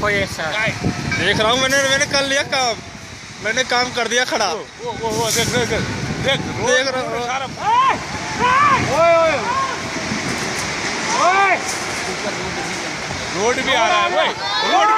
देखो ये सर देख रहा हूँ मैंने मैंने कर लिया काम। मैंने काम कर दिया खड़ा। वो वो वो देख देख देख देख रहा हूँ। रोड भी आ रहा है रोड